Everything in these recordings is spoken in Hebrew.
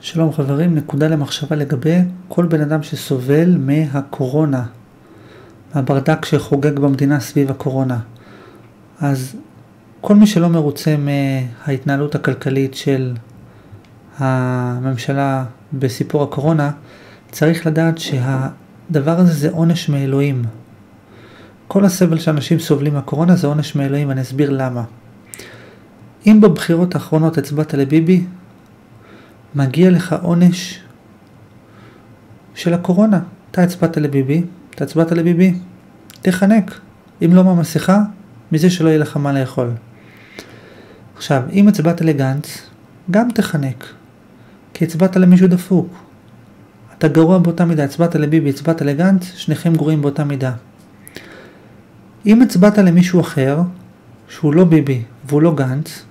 שלום חברים, נקודה למחשבה לגבי כל בן אדם שסובל מהקורונה, מהברדק שחוגג במדינה סביב הקורונה. אז כל מי שלא מרוצה מההתנהלות הכלכלית של הממשלה בסיפור הקורונה, צריך לדעת שהדבר הזה זה עונש מאלוהים. כל הסבל שאנשים סובלים מהקורונה זה עונש מאלוהים, אני אסביר למה. אם בבחירות האחרונות הצבעת לביבי, מגיע לך עונש של הקורונה. אתה הצבעת לביבי, אתה הצבעת לביבי, תחנק. אם לא מהמסכה, מזה שלא יהיה לך מה לאכול. עכשיו, אם הצבעת לגנץ, גם תחנק. כי הצבעת למישהו דפוק. אתה גרוע באותה מידה, הצבעת לביבי, הצבעת לגנץ, שניכם גרועים באותה מידה. אם הצבעת למישהו אחר, שהוא לא ביבי והוא לא גנץ,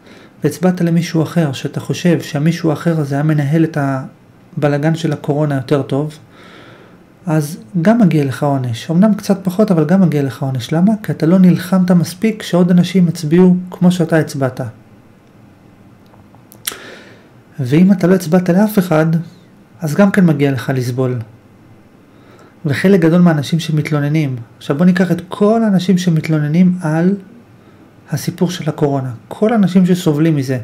והצבעת למישהו אחר, שאתה חושב שהמישהו האחר הזה היה מנהל את הבלגן של הקורונה יותר טוב, אז גם מגיע לך עונש. אמנם קצת פחות, אבל גם מגיע לך עונש. למה? כי אתה לא נלחמת מספיק שעוד אנשים הצביעו כמו שאתה הצבעת. ואם אתה לא הצבעת לאף אחד, אז גם כן מגיע לך לסבול. וחלק גדול מהאנשים שמתלוננים, עכשיו בוא ניקח את כל האנשים שמתלוננים על הסיפור של הקורונה. כל האנשים שסובלים מזה,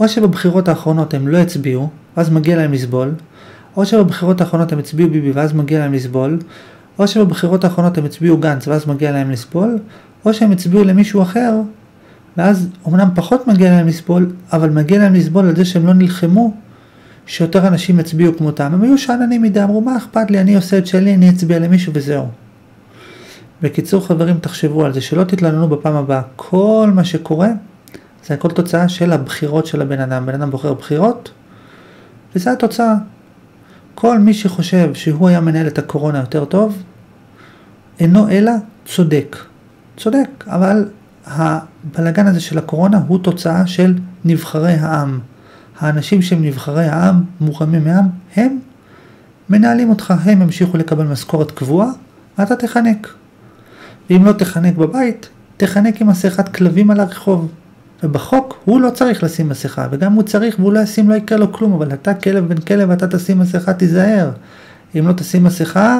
או שבבחירות האחרונות הם לא הצביעו, ואז מגיע להם לסבול, או שבבחירות האחרונות הם הצביעו ביבי ואז מגיע להם לסבול, או שבבחירות האחרונות הם הצביעו גנץ ואז מגיע להם לסבול, או שהם הצביעו למישהו אחר, ואז אמנם פחות מגיע להם לסבול, אבל מגיע להם לסבול על זה שהם לא נלחמו, שיותר אנשים הצביעו כמותם. הם היו שאננים מדי, אמרו מה אכפת לי, אני עושה את שלי, אני אצביע למישהו וזהו. בקיצור חברים תחשבו על זה, שלא תתלוננו בפעם הבאה, כל מה שקורה זה הכל תוצאה של הבחירות של הבן אדם, בן אדם בוחר בחירות וזה התוצאה. כל מי שחושב שהוא היה מנהל את הקורונה יותר טוב, אינו אלא צודק. צודק, אבל הבלגן הזה של הקורונה הוא תוצאה של נבחרי העם. האנשים שהם נבחרי העם, מורמים מעם, הם מנהלים אותך, הם ימשיכו לקבל משכורת קבועה, ואתה תחנק. ואם לא תחנק בבית, תחנק עם מסכת כלבים על הרחוב. ובחוק הוא לא צריך לשים מסכה, וגם הוא צריך והוא לא ישים לא יקרה לו כלום, אבל אתה כלב בן כלב ואתה תשים מסכה, תיזהר. אם לא תשים מסכה,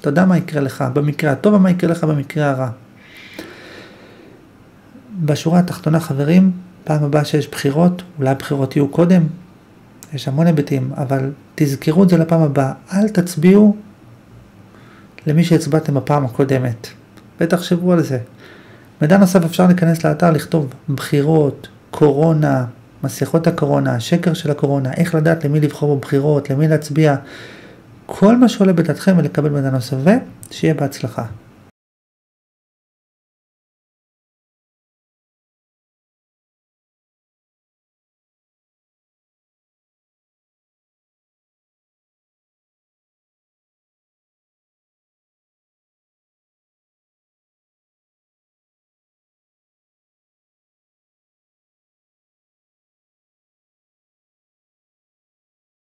אתה יודע מה יקרה לך, במקרה הטוב ומה יקרה לך במקרה הרע. בשורה התחתונה חברים, פעם הבאה שיש בחירות, אולי הבחירות יהיו קודם, יש המון היבטים, אבל תזכרו את זה לפעם הבאה, אל תצביעו למי שהצבעתם בפעם הקודמת. ותחשבו על זה. מידע נוסף אפשר להיכנס לאתר, לכתוב בחירות, קורונה, מסכות הקורונה, השקר של הקורונה, איך לדעת למי לבחור בבחירות, למי להצביע, כל מה שעולה בדעתכם ולקבל מידע נוסף, ושיהיה בהצלחה.